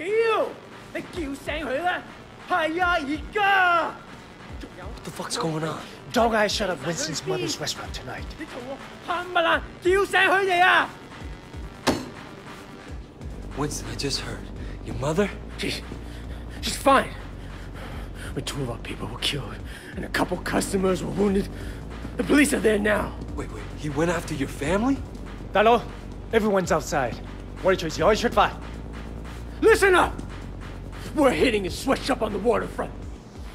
屌！你叫醒佢啦！系啊，而家。仲有 What the fuck's going on? Dog Eyes shut up Winston's mother's restaurant tonight. 你同我冚唪唥叫醒佢哋啊！ Winston, I just heard. Your mother? She's, she's fine. But two of our people were killed, and a couple customers were wounded. The police are there now. Wait, wait. He went after your family? 大佬，everyone's outside。我哋随时可以出发。 Listen up! We're hitting his sweatshop on the waterfront.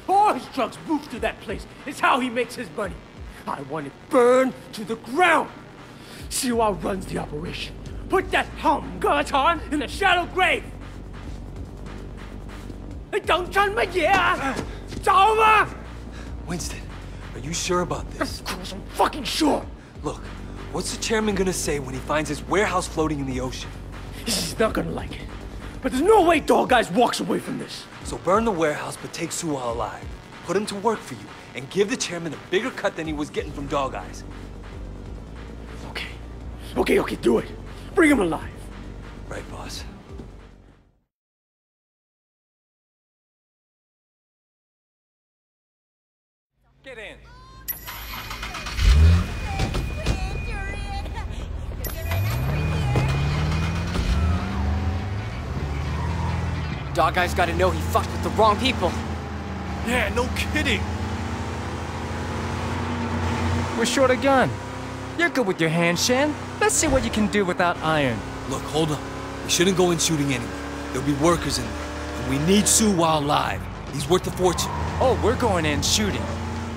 All his drugs move through that place. It's how he makes his money. I want it burned to the ground. Siwa runs the operation. Put that hum Gatan in the shallow grave. And don't turn my ear. It's over. Winston, are you sure about this? Of course, I'm fucking sure. Look, what's the chairman gonna say when he finds his warehouse floating in the ocean? He's not gonna like it. But there's no way Dog Eyes walks away from this. So burn the warehouse, but take Suwa alive. Put him to work for you, and give the chairman a bigger cut than he was getting from Dog Eyes. Okay. Okay, okay, do it. Bring him alive. Right, boss. Get in. Dog guy's gotta know he fucked with the wrong people. Yeah, no kidding. We're short a gun. You're good with your hands, Shen. Let's see what you can do without iron. Look, hold on. We shouldn't go in shooting anyway. There'll be workers in there. And we need Suwa alive. He's worth a fortune. Oh, we're going in shooting.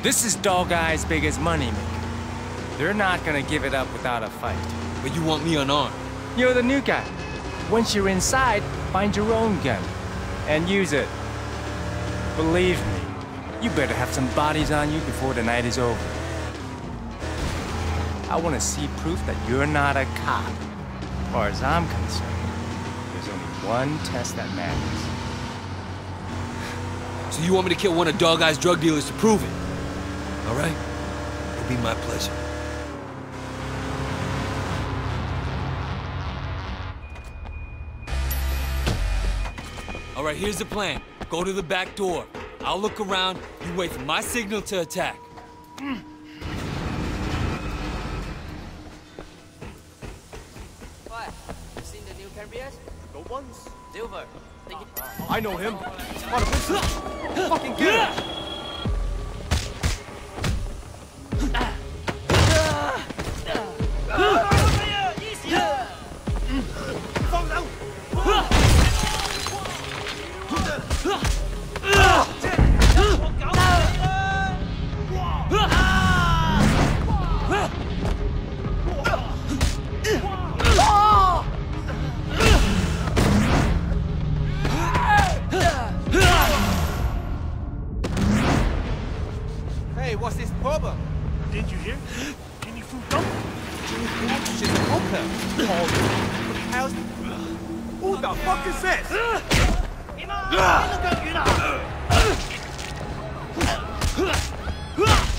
This is Dog Eye's biggest moneymaker. They're not gonna give it up without a fight. But you want me unarmed. You're the new guy. Once you're inside, find your own gun and use it. Believe me, you better have some bodies on you before the night is over. I want to see proof that you're not a cop. As far as I'm concerned, there's only one test that matters. So you want me to kill one of Dog Eye's drug dealers to prove it? All right? It'll be my pleasure. All right, here's the plan. Go to the back door. I'll look around. You wait for my signal to attack. What? You seen the new Caribbeans? The ones. Silver. Think. I know him. On a Fucking get him. Hey, what's this problem? Didn't 你们还能啊？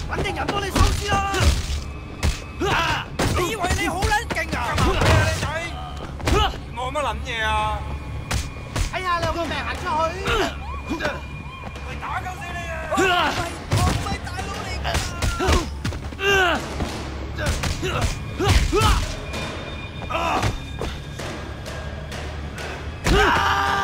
肯定人帮你手尸啦。你以为你好卵劲啊？干嘛你仔？我乜谂嘢啊？睇下有个命行出去。喂，打鸠死你啊！我唔系大佬嚟噶。啊！啊！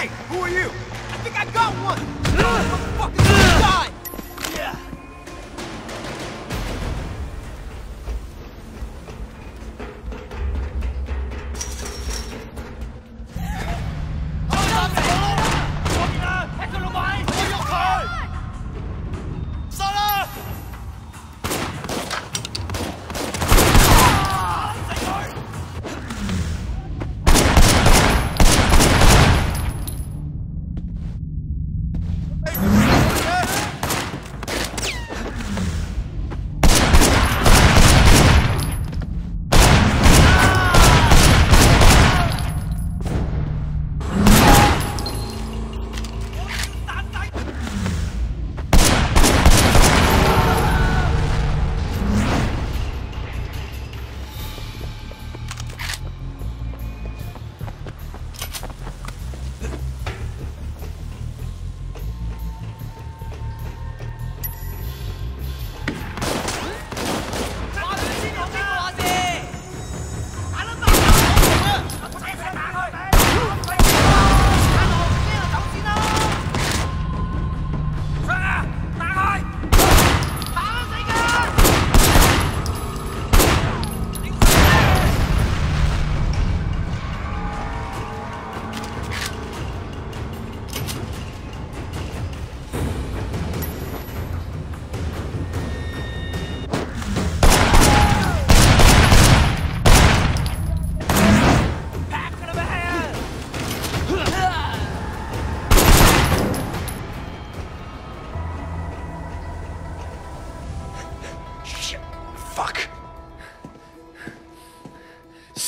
Hey, who are you? I think I got one!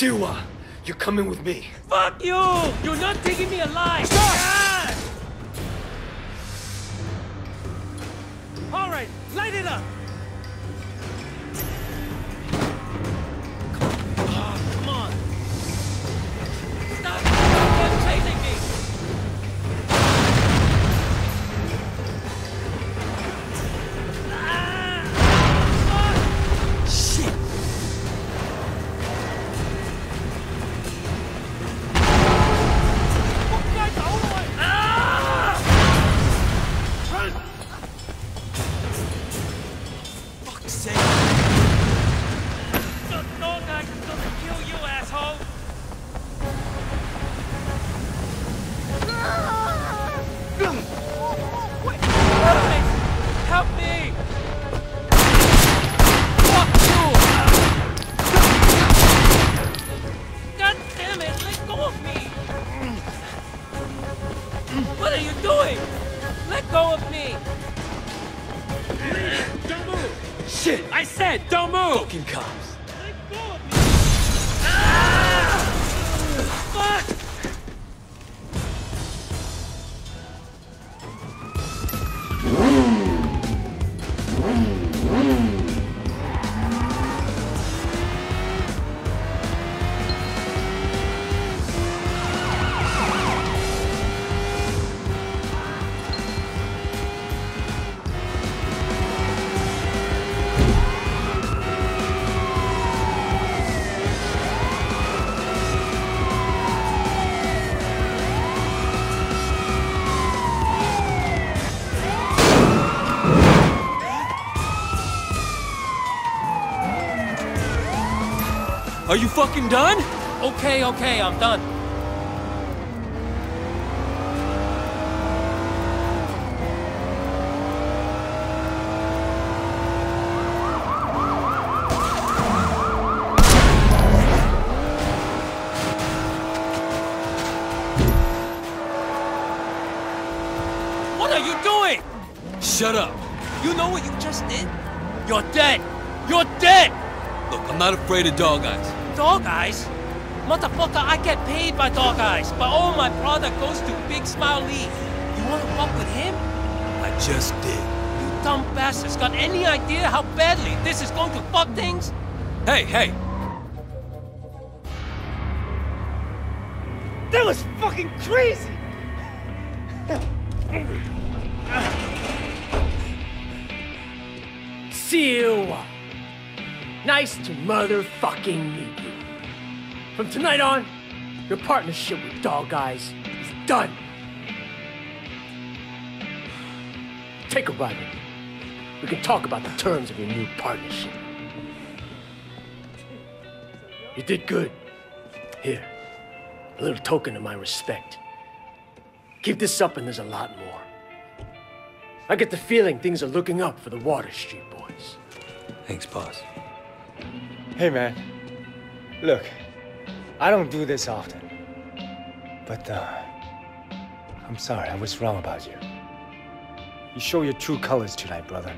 Siwa, you're coming with me. Fuck you! You're not taking me alive! Stop! All right, light it up! Shit! Don't move! Fucking cops. Are you fucking done? Okay, okay, I'm done. What are you doing? Shut up. You know what you just did? You're dead. You're dead. Look, I'm not afraid of dog eyes. Dog eyes? Motherfucker, I get paid by dog eyes, but all my product goes to Big Smile Lee. You wanna fuck with him? I just did. You dumb bastards got any idea how badly this is going to fuck things? Hey, hey. That was fucking crazy! Siwa. Nice to motherfucking meet you. From tonight on, your partnership with Dog Eyes is done. Take a ride with me. We can talk about the terms of your new partnership. You did good. Here, a little token of my respect. Keep this up and there's a lot more. I get the feeling things are looking up for the Water Street boys. Thanks, boss. Hey, man. Look, I don't do this often. But, uh, I'm sorry, I was wrong about you. You show your true colors tonight, brother.